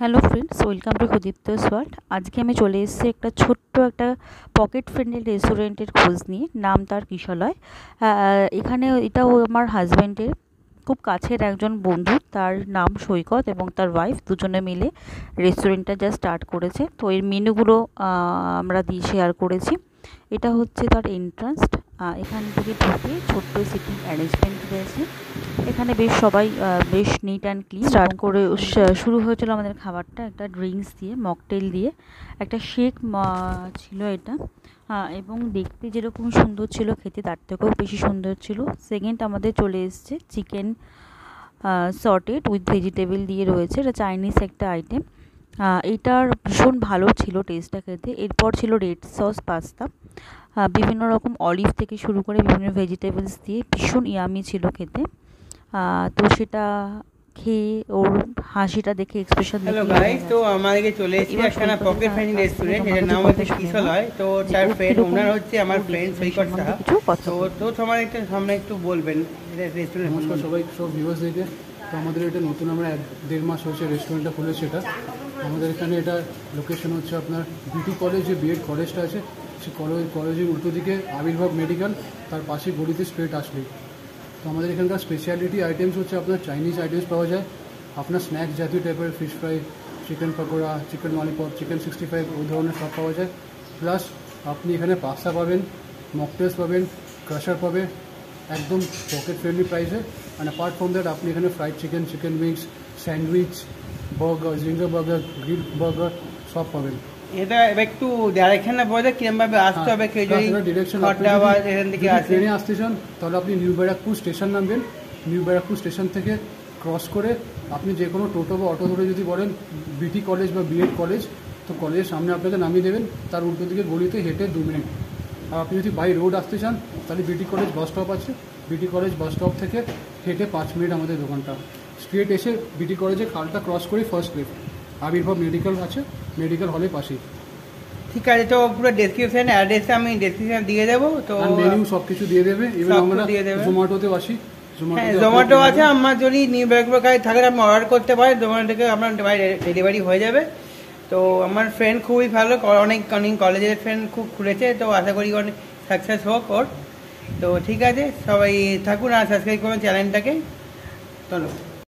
Hello friends welcome to Kshudipta সোয়ার্ট আজকে আমি চলে এসেছি একটা ছোট্ট একটা পকেট ফ্রেন্ডলি রেস্টুরেন্টের খোঁজ নিয়ে। নাম তার কিশলয় এখানে এটাও আমার হাজব্যান্ডের খুব কাছের একজন বন্ধু, তার নাম সৈকত এবং তার ওয়াইফ দুজনে মিলে রেস্টুরেন্টটা যা স্টার্ট করেছে। তো এর মেনুগুলো আমরা দিয়ে শেয়ার করেছি। এটা হচ্ছে তার এন্ট্রান্স এখান থেকে ঢুকে ছোট্ট সিটিং অ্যারেঞ্জমেন্ট রয়েছে। এখানে বেশ সবাই বেশ নিট অ্যান্ড ক্লিন স্টার্ট করে শুরু হয়েছিল আমাদের খাবারটা একটা ড্রিঙ্কস দিয়ে মকটেল দিয়ে। একটা শেক ছিল এটা। এবং দেখতে যেরকম সুন্দর ছিল খেতে তার থেকেও বেশি সুন্দর ছিল। সেকেন্ড আমাদের চলে এসছে চিকেন সর্টেড উইথ ভেজিটেবল দিয়ে রয়েছে। এটা চাইনিজ একটা আইটেম এইটার ভীষণ ভালো ছিল টেস্টটা খেতে। এরপর ছিল রেড সস পাস্তা বিভিন্ন রকম অলিভ থেকে শুরু করে বিভিন্ন ভেজিটেবলস দিয়ে ভীষণ ইয়ামি ছিল খেতে। তো সেটা খেয়ে ওর হাসিটা দেখে এক্সপ্রেশন হ্যালো গাইস তো আমাদেরকে চলে এসেছি একটা পকেট ফ্রেন্ড রেস্টুরেন্ট এটার নাম হচ্ছে হয়। তো তার ফ্রেন্ড ওনার হচ্ছে আমার ফ্রেন্ড সৈকত সাহা। তো তো তোমার একটা সামনে একটু বলবেন রেস্টুরেন্ট নমস্কার সবাই সব ভিউয়ার্স দেখে। তো আমাদের এটা নতুন আমরা এক দেড় মাস হয়েছে রেস্টুরেন্টটা খুলেছে এটা। আমাদের এখানে এটা লোকেশন হচ্ছে আপনার বিটি কলেজ যে বিএড কলেজটা আছে কলেজ কলেজের উল্টো দিকে আবির্ভাব মেডিকেল তার পাশে গলিতে স্ট্রেট আসলেই তো আমাদের এখানকার স্পেশালিটি আইটেমস হচ্ছে আপনার চাইনিজ আইটেমস পাওয়া যায়। আপনার স্ন্যাক্স জাতীয় টাইপের fish fry chicken pakora chicken lollipop chicken sixty five ওই ধরনের সব পাওয়া যায়। প্লাস আপনি এখানে পাস্তা পাবেন মকটেলস পাবেন ক্রাশার পাবে, একদম পকেট ফ্রেন্ডলি প্রাইসে অ্যান্ড অ্যাপার্ট ফ্রম দ্যাট আপনি এখানে fried chicken chicken wings sandwich burger zinger burger grill burger সব পাবেন। এটা একটু ডাইরেকশন না বলে কিরম ভাবে আসতে হবে কেউ যদি খড়টা এখান থেকে আসে। ট্রেনে আসতে চান তাহলে আপনি নিউ ব্যারাকপুর স্টেশন নামবেন। নিউ ব্যারাকপুর স্টেশন থেকে ক্রস করে আপনি যে কোনো টোটো বা অটো ধরে যদি বলেন বিটি কলেজ বা বিএড কলেজ তো কলেজের সামনে আপনাকে নামিয়ে দেবেন। তার উল্টো দিকে গলিতে হেঁটে দু মিনিট। আর আপনি যদি বাই রোড আসতে চান তাহলে বিটি কলেজ বাস স্টপ আছে। বিটি কলেজ বাস স্টপ থেকে হেঁটে পাঁচ মিনিট আমাদের দোকানটা। স্ট্রেট এসে বিটি কলেজে খালটা ক্রস করে ফার্স্ট লিফট আবির্ভাব মেডিকেল আছে মেডিকেল হলের পাশেই। ঠিক আছে তো পুরো ডেসক্রিপশন অ্যাড্রেসটা আমি ডেসক্রিপশন দিয়ে দেবো তো মেনু সব কিছু দিয়ে দেবে এবার আমরা জোম্যাটোতে আসি জোম্যাটো আছে আমার যদি নিউ ব্যারাকপুর কাছে থাকে আপনি অর্ডার করতে পারেন জোম্যাটো থেকে আপনার ডেলিভারি হয়ে যাবে। তো আমার ফ্রেন্ড খুবই ভালো অনেক অনেক কলেজের ফ্রেন্ড খুব খুলেছে তো আশা করি অনেক সাকসেস হোক ওর। তো ঠিক আছে সবাই থাকুন আর সাবস্ক্রাইব করুন চ্যানেলটাকে চলো